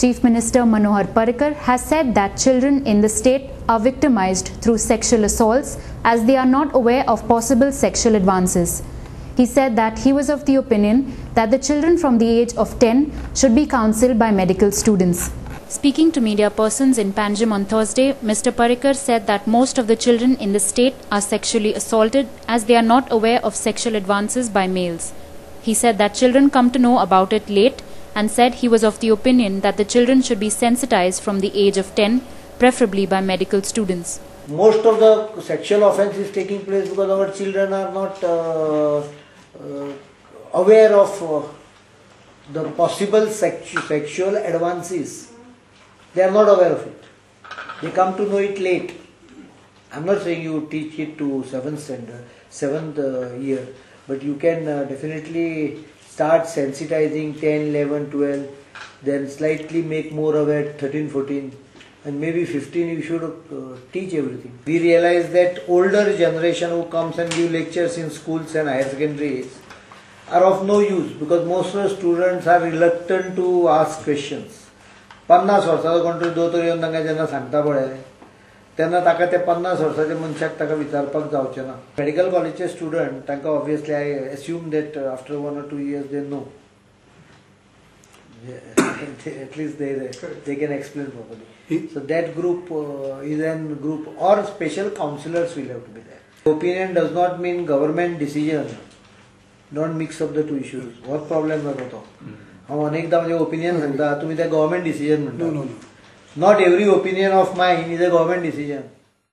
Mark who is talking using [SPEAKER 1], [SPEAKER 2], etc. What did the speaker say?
[SPEAKER 1] Chief Minister Manohar Parrikar has said that children in the state are victimized through sexual assaults as they are not aware of possible sexual advances. He said that he was of the opinion that the children from the age of 10 should be counseled by medical students. Speaking to media persons in Panjim on Thursday, Mr. Parrikar said that most of the children in the state are sexually assaulted as they are not aware of sexual advances by males. He said that children come to know about it late and said he was of the opinion that the children should be sensitized from the age of 10, preferably by medical students.
[SPEAKER 2] most of the sexual offense is taking place because our children are not uh, uh, aware of uh, the possible sexu- sexual advances. They are not aware of it. They come to know it late. I'm not saying you teach it to seventh standard, seventh uh, year, but you can uh, definitely start sensitizing 10, 11, 12, then slightly make more aware 13, 14, and maybe 15 you should uh, teach everything. We realize that older generation who comes and give lectures in schools and higher secondaries are of no use because most of the students are reluctant to ask questions. पन्नास वर्साचो कोण तरी दोतोर येवन तांकां जेन्ना सांगता पळय तेन्ना ताका ते पन्नास वर्साच्या मनशाक ताका विचारपाक जावचे ना. मेडिकल कॉलेजचे स्टुडंट तांकां obviously I assume that after one or two years they know at least they they can explain properly so that group is an group or special counsellors will have to be that opinion does not mean government decision don't mix up the two issues होच problem जाता तो हांव अनेकदां म्हणजे opinion सांगता तुमी ते government decision म्हणटा Not every opinion of mine is a government decision.